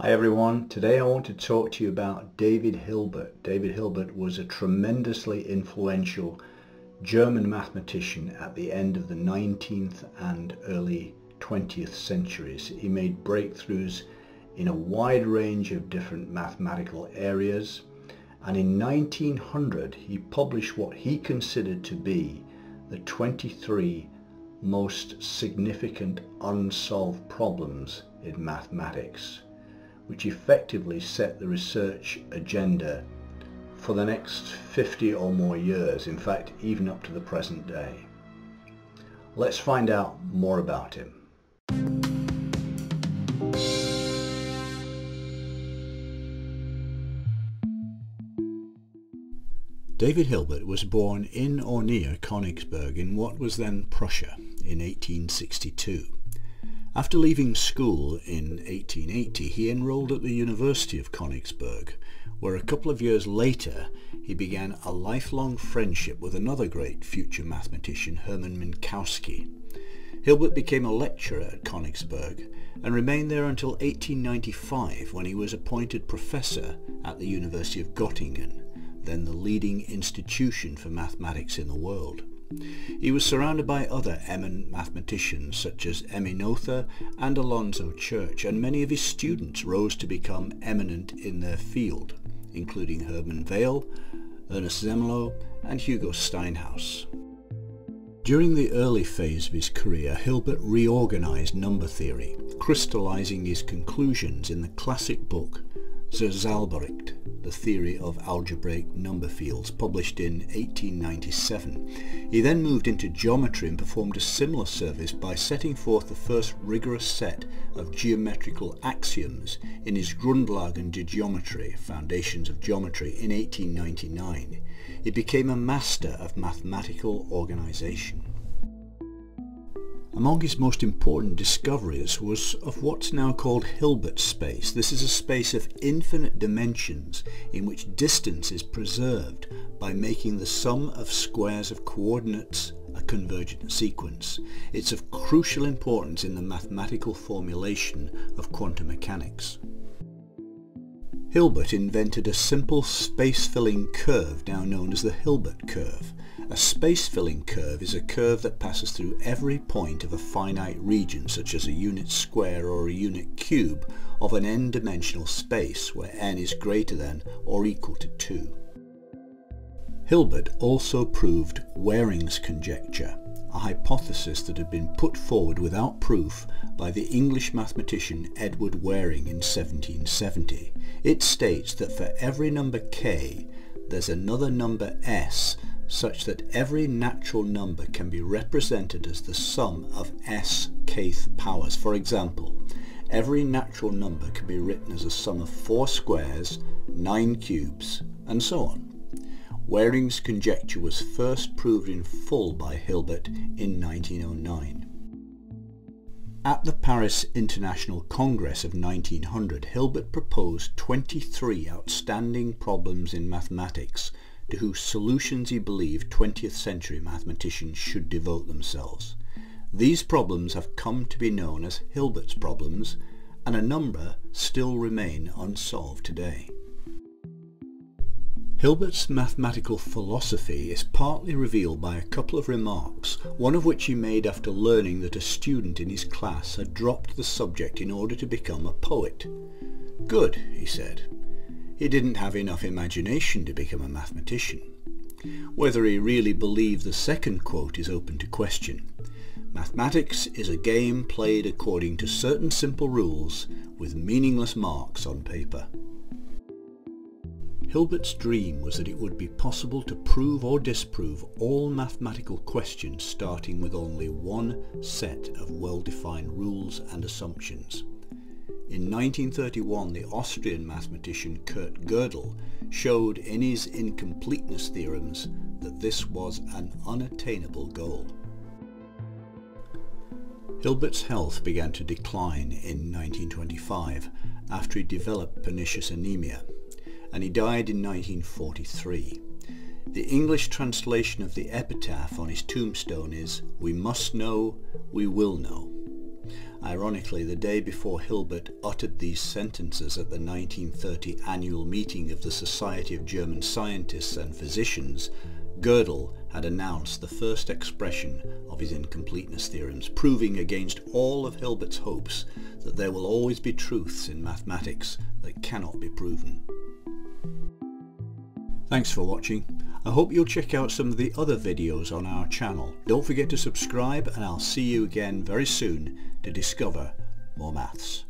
Hi everyone, today I want to talk to you about David Hilbert. David Hilbert was a tremendously influential German mathematician at the end of the 19th and early 20th centuries. He made breakthroughs in a wide range of different mathematical areas and in 1900 he published what he considered to be the 23 most significant unsolved problems in mathematics, which effectively set the research agenda for the next 50 or more years, in fact even up to the present day. Let's find out more about him. David Hilbert was born in or near Königsberg in what was then Prussia in 1862. After leaving school in 1880 he enrolled at the University of Königsberg where a couple of years later he began a lifelong friendship with another great future mathematician Hermann Minkowski. Hilbert became a lecturer at Königsberg and remained there until 1895 when he was appointed professor at the University of Göttingen then the leading institution for mathematics in the world. He was surrounded by other eminent mathematicians such as Emmy Noether and Alonzo Church, and many of his students rose to become eminent in their field, including Hermann Weyl, Ernest Zermelo, and Hugo Steinhaus. During the early phase of his career, Hilbert reorganized number theory, crystallizing his conclusions in the classic book Zahlbericht, the Theory of Algebraic Number Fields, published in 1897. He then moved into geometry and performed a similar service by setting forth the first rigorous set of geometrical axioms in his Grundlagen der Geometrie, Foundations of Geometry, in 1899. He became a master of mathematical organization. Among his most important discoveries was of what's now called Hilbert space. This is a space of infinite dimensions in which distance is preserved by making the sum of squares of coordinates a convergent sequence. It's of crucial importance in the mathematical formulation of quantum mechanics. Hilbert invented a simple space-filling curve now known as the Hilbert curve. A space-filling curve is a curve that passes through every point of a finite region, such as a unit square or a unit cube of an n-dimensional space where n is greater than or equal to 2. Hilbert also proved Waring's conjecture, a hypothesis that had been put forward without proof by the English mathematician Edward Waring in 1770. It states that for every number k, there's another number s such that every natural number can be represented as the sum of s kth powers. For example, every natural number can be written as a sum of 4 squares, 9 cubes, and so on. Waring's conjecture was first proved in full by Hilbert in 1909. At the Paris International Congress of 1900, Hilbert proposed 23 outstanding problems in mathematics to whose solutions he believed 20th century mathematicians should devote themselves. These problems have come to be known as Hilbert's problems, and a number still remain unsolved today. Hilbert's mathematical philosophy is partly revealed by a couple of remarks, one of which he made after learning that a student in his class had dropped the subject in order to become a poet. Good, he said. He didn't have enough imagination to become a mathematician. Whether he really believed the second quote is open to question. Mathematics is a game played according to certain simple rules with meaningless marks on paper. Hilbert's dream was that it would be possible to prove or disprove all mathematical questions starting with only one set of well-defined rules and assumptions. In 1931, the Austrian mathematician Kurt Gödel showed in his incompleteness theorems that this was an unattainable goal. Hilbert's health began to decline in 1925 after he developed pernicious anemia, and he died in 1943. The English translation of the epitaph on his tombstone is, We must know, we will know. Ironically, the day before Hilbert uttered these sentences at the 1930 annual meeting of the Society of German Scientists and Physicians, Gödel had announced the first expression of his incompleteness theorems, proving against all of Hilbert's hopes that there will always be truths in mathematics that cannot be proven. Thanks for watching. I hope you'll check out some of the other videos on our channel. Don't forget to subscribe and I'll see you again very soon to discover more maths.